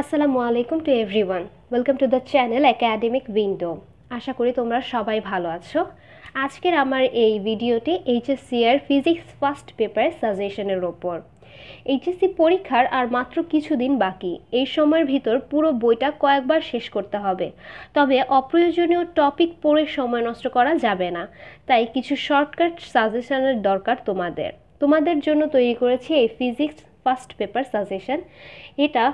আসসালামু আলাইকুম to everyone. Welcome to the channel academic window আশা করি তোমরা সবাই ভালো আছো। আজকের আমার এই ভিডিওটি এইচএসসি এর ফিজিক্স ফার্স্ট পেপার সাজেশনের ওপর। এইচএসসি পরীক্ষার আর মাত্র কিছুদিন বাকি। এই সময়ের ভিতর পুরো বইটা কয়েকবার শেষ করতে হবে। তবে অপ্রয়োজনীয় টপিক পড়ে সময় নষ্ট করা যাবে না। তাই কিছু শর্টকাট সাজেশনের দরকার তোমাদের। তোমাদের জন্য তৈরি করেছি এই ফিজিক্স ফার্স্ট পেপার সাজেশন এটা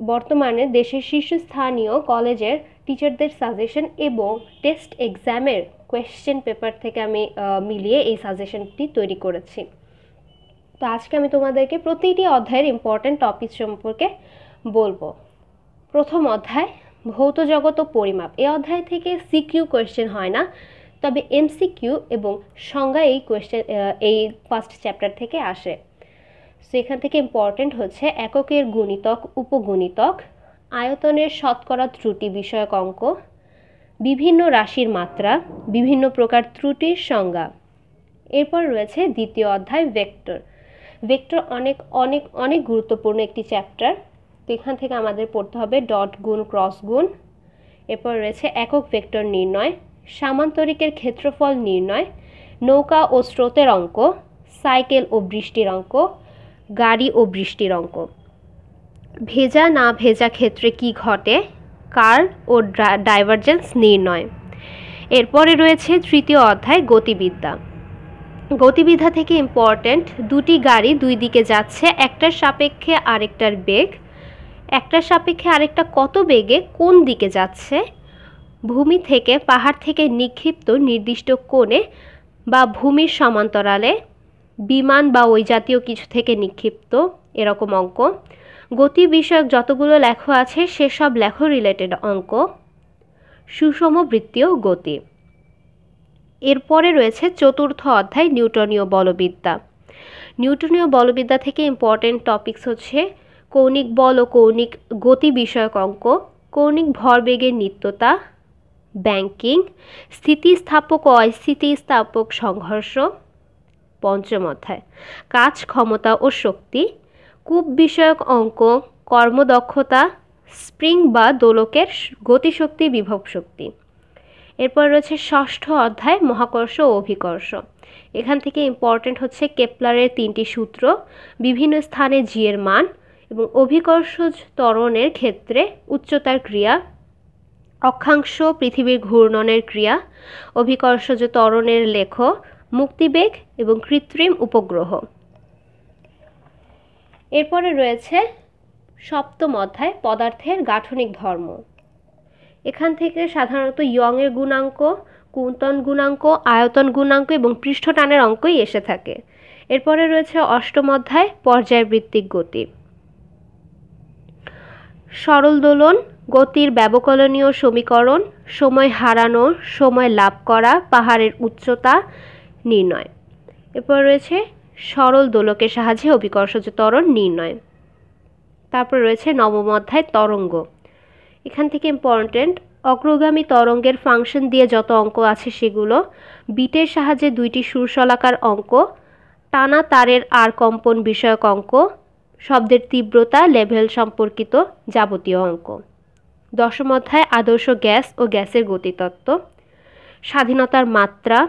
বর্তমানে দেশের শীর্ষস্থানীয় কলেজের টিচারদের সাজেশন এবং টেস্ট এক্সামের কোয়েশ্চেন পেপার থেকে আমি মিলিয়ে এই সাজেশনটি তৈরি করেছি। তো আজকে আমি তোমাদেরকে প্রতিটি অধ্যায়ের ইম্পর্ট্যান্ট টপিক সম্পর্কে বলব। প্রথম অধ্যায়, ভৌত জগৎ ও পরিমাপ। এই অধ্যায় থেকে সিকিউ কোয়েশ্চেন হয় না, তবে এমসিকিউ এবং সংজ্ঞা এই কোয়েশ্চেন এই ফার্স্ট চ্যাপ্টার থেকে আসে। সো এখান থেকে ইম্পর্টেন্ট হচ্ছে এককের গুণিতক, উপগুণিতক, আয়তনের শতকরা ত্রুটি বিষয়ক অঙ্ক, বিভিন্ন রাশির মাত্রা, বিভিন্ন প্রকার ত্রুটির সংজ্ঞা। এরপর রয়েছে দ্বিতীয় অধ্যায় ভেক্টর ভেক্টর অনেক অনেক অনেক গুরুত্বপূর্ণ একটি চ্যাপ্টার তো এখান থেকে আমাদের পড়তে হবে ডট গুণ ক্রস গুণ। এরপর রয়েছে একক ভেক্টর নির্ণয়, সামান্তরিকের ক্ষেত্রফল নির্ণয়, নৌকা ও স্রোতের অঙ্ক সাইকেল ও বৃষ্টির অঙ্ক গাড়ি ও বৃষ্টির অঙ্ক। ভেজা না ভেজা ক্ষেত্রে কি ঘটে? কার ও ডাইভারজেন্স নির্ণয়। এরপরে রয়েছে তৃতীয় অধ্যায় গতিবিদ্যা। গতিবিদ্যা থেকে ইম্পর্ট্যান্ট দুটি গাড়ি দুই দিকে যাচ্ছে, একটার সাপেক্ষে আরেকটার বেগ। একটার সাপেক্ষে আরেকটা কত বেগে কোন দিকে যাচ্ছে? ভূমি থেকে, পাহাড় থেকে নিক্ষিপ্ত নির্দিষ্ট কোণে বা ভূমির সমান্তরালে বিমান বা ওই জাতীয় কিছু থেকে নিক্ষিপ্ত, এরকম অঙ্ক। গতি বিষয়ক যতগুলো লেখো আছে, সেসব লেখো রিলেটেড অঙ্ক। সুষম বৃত্তীয় গতি। এরপরে রয়েছে চতুর্থ অধ্যায় নিউটনীয় বলবিদ্যা। নিউটনীয় বলবিদ্যা থেকে ইম্পর্টেন্ট টপিকস হচ্ছে কৌণিক বল ও কৌণিক গতি বিষয়ক অঙ্ক, কৌণিক ভরবেগের নিত্যতা ব্যাংকিং স্থিতিস্থাপক ও অস্থিতিস্থাপক সংঘর্ষ পঞ্চম অধ্যায়। কাজ, ক্ষমতা ও শক্তি। কূপ বিষয়ক অঙ্ক, কর্মদক্ষতা, স্প্রিং বা দোলকের গতিশক্তি, বিভব শক্তি। এরপর রয়েছে ষষ্ঠ অধ্যায়, মহাকর্ষ ও অভিকর্ষ। এখান থেকে ইম্পর্টেন্ট হচ্ছে কেপলারের তিনটি সূত্র, বিভিন্ন স্থানে জিয়ের মান এবং অভিকর্ষ ত্বরণের ক্ষেত্রে উচ্চতার ক্রিয়া, অক্ষাংশ পৃথিবীর ঘূর্ণনের ক্রিয়া অভিকর্ষজ ত্বরণের লেখ মুক্তিবেগ এবং কৃত্রিম উপগ্রহ। এরপরে রয়েছে সপ্তম অধ্যায়, পদার্থের গাঠনিক ধর্ম। এখান থেকে সাধারণত ইয়ংয়ের গুণাঙ্ক, কুন্তন গুণাঙ্ক, আয়তন গুণাঙ্ক এবং পৃষ্ঠটানের অঙ্কই এসে থাকে। এরপরে রয়েছে অষ্টম অধ্যায়, পর্যায়বৃত্তিক গতি। সরল দোলন, গতির ব্যবকলনীয় সমীকরণ, সময় হারানো, সময় লাভ করা, পাহাড়ের উচ্চতা নির্ণয়। এরপর রয়েছে সরল দোলকের সাহায্যে অভিকর্ষজ ত্বরণ নির্ণয়। তারপর রয়েছে নবম অধ্যায় তরঙ্গ। এখান থেকে ইম্পর্টেন্ট অগ্রগামী তরঙ্গের ফাংশন দিয়ে যত অঙ্ক আছে সেগুলো, বিটের সাহায্যে দুইটি সুরশলাকার অঙ্ক, টানা তারের আর কম্পন বিষয়ক অঙ্ক, শব্দের তীব্রতা লেভেল সম্পর্কিত যাবতীয় অঙ্ক। দশম অধ্যায় আদর্শ গ্যাস ও গ্যাসের গতিতত্ত্ব। স্বাধীনতার মাত্রা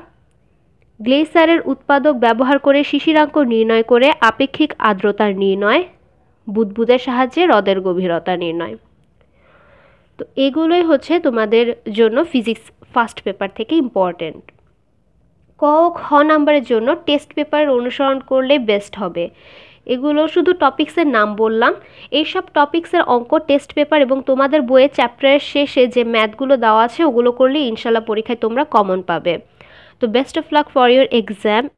গ্লেসারের উৎপাদক ব্যবহার করে শিশিরাঙ্ক নির্ণয় করে আপেক্ষিক আর্দ্রতার নির্ণয়, বুদবুদের সাহায্যে হ্রদের গভীরতা নির্ণয়। তো এগুলোই হচ্ছে তোমাদের জন্য ফিজিক্স ফার্স্ট পেপার থেকে ইম্পর্টেন্ট ক খ নাম্বারের জন্য টেস্ট পেপার অনুসরণ করলে বেস্ট হবে। এগুলো শুধু টপিক্সের নাম বললাম, এইসব টপিক্সের অঙ্ক, টেস্ট পেপার এবং তোমাদের বইয়ের চ্যাপ্টারের শেষে যে ম্যাথগুলো দেওয়া আছে ওগুলো করলে ইনশাল্লাহ পরীক্ষায় তোমরা কমন পাবে। তো best of luck for your exam.